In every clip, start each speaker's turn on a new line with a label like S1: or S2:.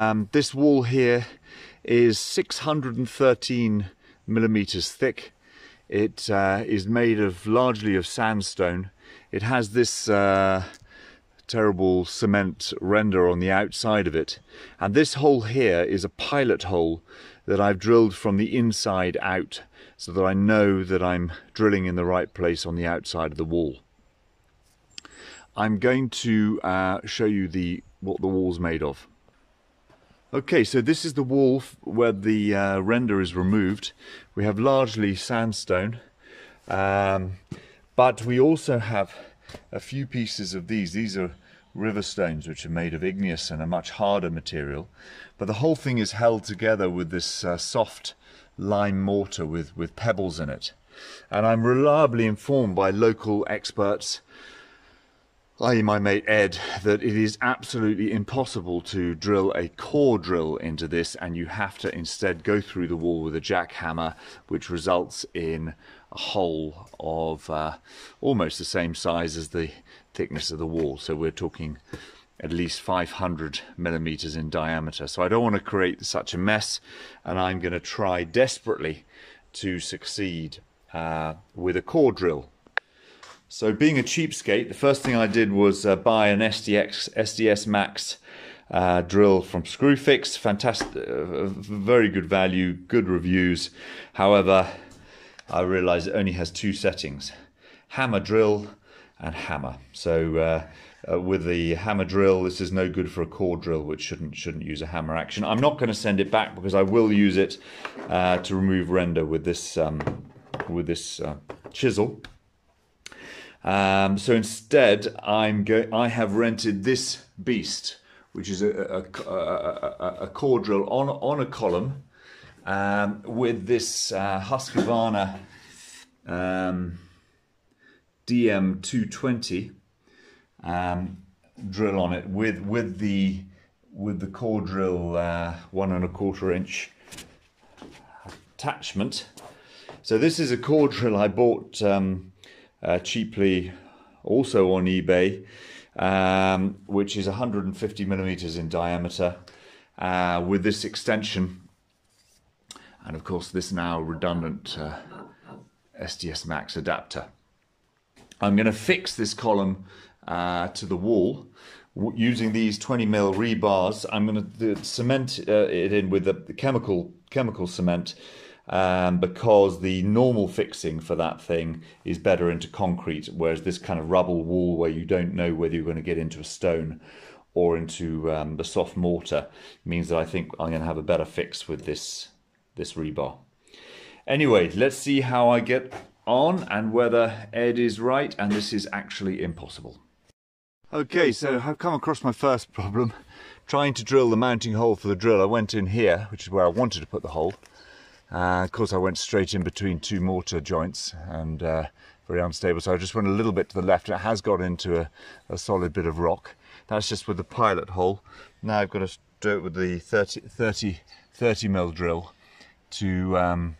S1: Um, this wall here is 613 millimeters thick. It uh, is made of largely of sandstone. It has this uh, terrible cement render on the outside of it. And this hole here is a pilot hole that I've drilled from the inside out so that I know that I'm drilling in the right place on the outside of the wall. I'm going to uh, show you the what the wall's made of. Okay, so this is the wall where the uh, render is removed. We have largely sandstone, um, but we also have a few pieces of these. These are river stones, which are made of igneous and a much harder material. But the whole thing is held together with this uh, soft lime mortar with, with pebbles in it. And I'm reliably informed by local experts i.e. my mate Ed, that it is absolutely impossible to drill a core drill into this and you have to instead go through the wall with a jackhammer which results in a hole of uh, almost the same size as the thickness of the wall. So we're talking at least 500 millimeters in diameter. So I don't want to create such a mess and I'm going to try desperately to succeed uh, with a core drill so being a cheapskate, the first thing I did was uh, buy an SDX, SDS Max uh, drill from Screwfix. Fantastic, uh, very good value, good reviews. However, I realized it only has two settings, hammer drill and hammer. So uh, uh, with the hammer drill, this is no good for a core drill, which shouldn't shouldn't use a hammer action. I'm not going to send it back because I will use it uh, to remove render with this um, with this chisel. Um, so instead, I'm go- I have rented this beast, which is a, a, a, a core drill on, on a column um, with this uh, Husqvarna um, DM220 um, drill on it with with the with the core drill uh, one and a quarter inch attachment. So this is a core drill I bought um, uh, cheaply also on eBay, um, which is 150 millimeters in diameter uh, with this extension. And of course, this now redundant uh, SDS Max adapter. I'm going to fix this column uh, to the wall using these 20 mil rebars. I'm going to cement uh, it in with the chemical chemical cement um, because the normal fixing for that thing is better into concrete, whereas this kind of rubble wall where you don't know whether you're going to get into a stone or into um, the soft mortar means that I think I'm going to have a better fix with this this rebar. Anyway, let's see how I get on and whether Ed is right and this is actually impossible. Okay, so I've come across my first problem. Trying to drill the mounting hole for the drill, I went in here, which is where I wanted to put the hole, uh, of course, I went straight in between two mortar joints and uh, very unstable. So I just went a little bit to the left. It has got into a, a solid bit of rock. That's just with the pilot hole. Now I've got to do it with the 30, 30, 30 mil drill to um,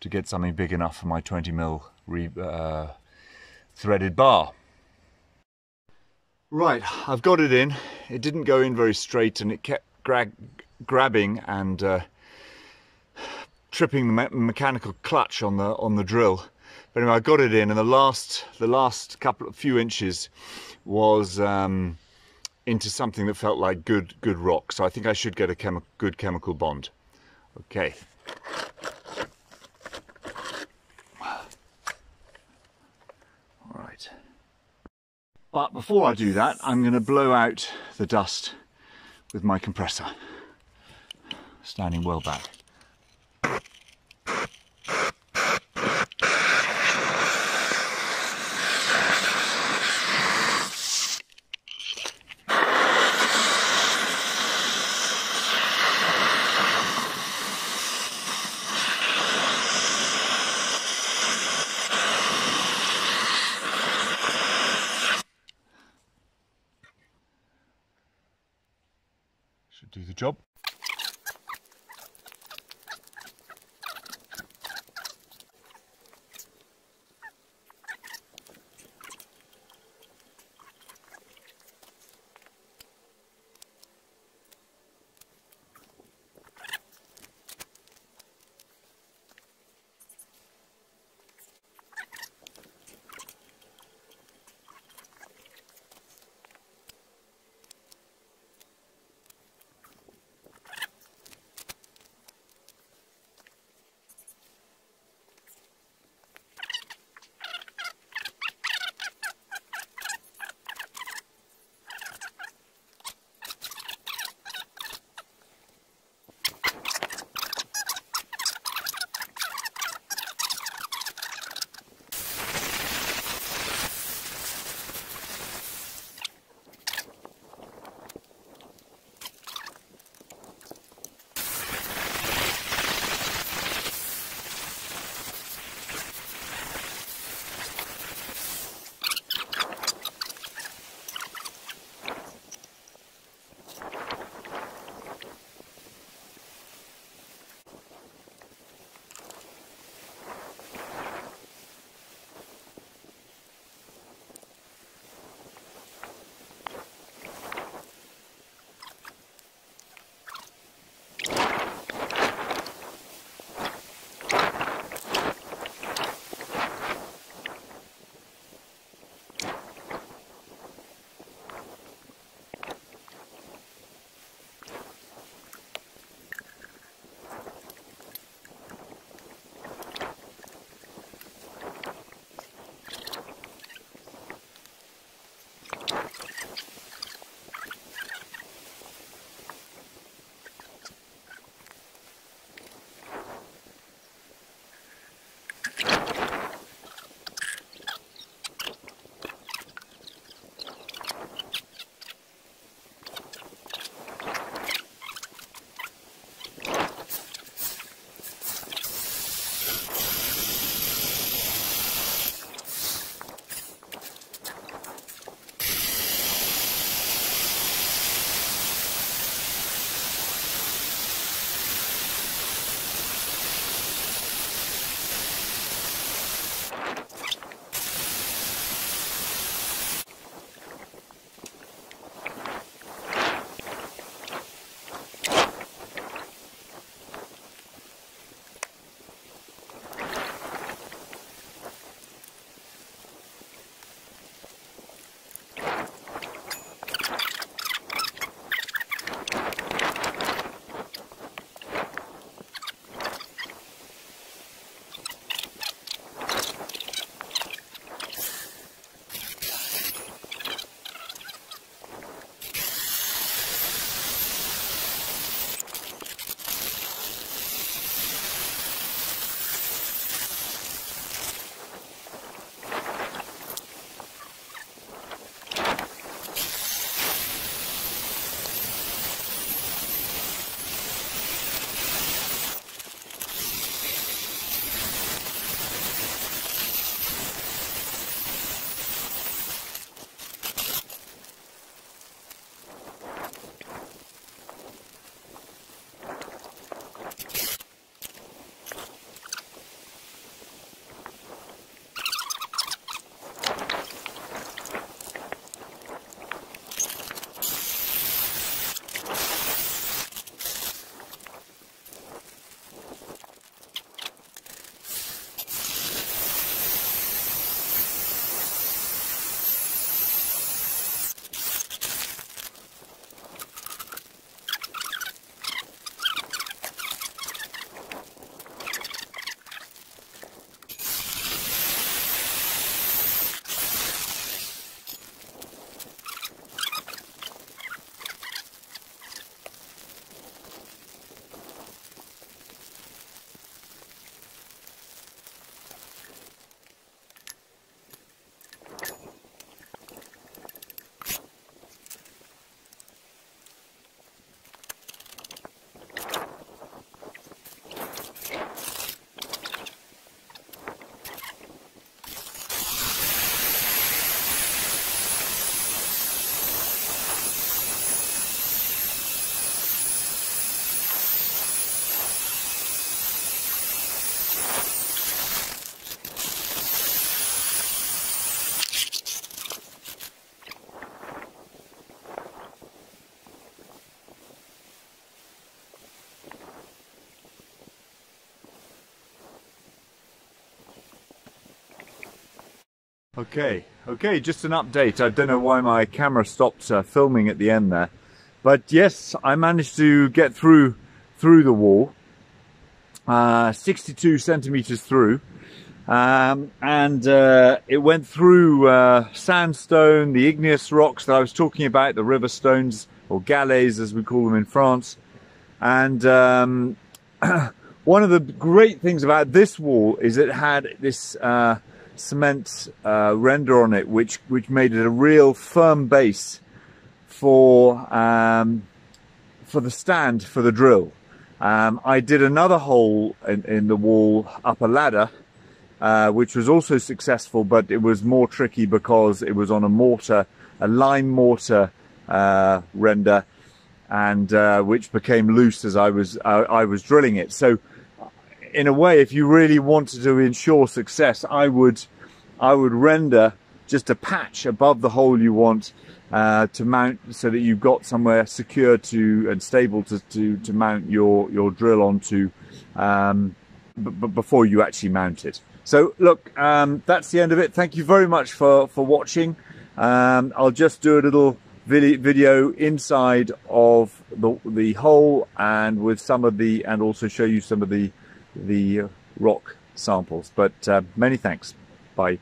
S1: to get something big enough for my 20 mil re, uh, threaded bar. Right, I've got it in. It didn't go in very straight and it kept grabbing and uh, tripping the me mechanical clutch on the on the drill. But anyway, I got it in, and the last the last couple of few inches was um, into something that felt like good good rock. So I think I should get a chemi good chemical bond. Okay. All right. But before I do that, I'm going to blow out the dust with my compressor, standing well back. Okay, okay, just an update. I don't know why my camera stopped uh, filming at the end there. But yes, I managed to get through through the wall, uh, 62 centimeters through. Um, and uh, it went through uh, sandstone, the igneous rocks that I was talking about, the river stones, or galets as we call them in France. And um, one of the great things about this wall is it had this uh, cement uh, render on it, which which made it a real firm base for um, for the stand for the drill. Um, I did another hole in, in the wall up a ladder, uh, which was also successful, but it was more tricky because it was on a mortar, a lime mortar uh, render, and uh, which became loose as I was I was drilling it. So in a way, if you really wanted to ensure success, I would, I would render just a patch above the hole you want uh, to mount so that you've got somewhere secure to and stable to, to, to mount your, your drill onto um, before you actually mount it. So look, um, that's the end of it. Thank you very much for, for watching. Um, I'll just do a little video inside of the, the hole and with some of the, and also show you some of the the rock samples. But uh, many thanks. Bye.